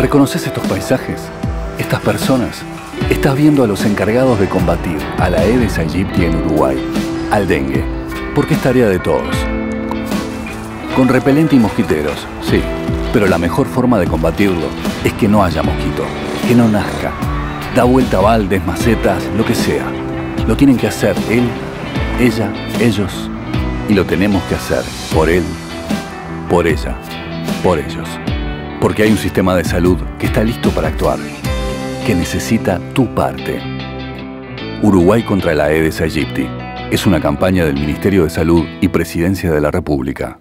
¿Reconoces estos paisajes? ¿Estas personas? Estás viendo a los encargados de combatir a la Aedes aegypti en Uruguay, al dengue, porque es tarea de todos. Con repelente y mosquiteros, sí, pero la mejor forma de combatirlo es que no haya mosquito, que no nazca. Da vuelta a baldes, macetas, lo que sea. Lo tienen que hacer él, ella, ellos, y lo tenemos que hacer por él, por ella, por ellos. Porque hay un sistema de salud que está listo para actuar, que necesita tu parte. Uruguay contra la Aedes aegypti es una campaña del Ministerio de Salud y Presidencia de la República.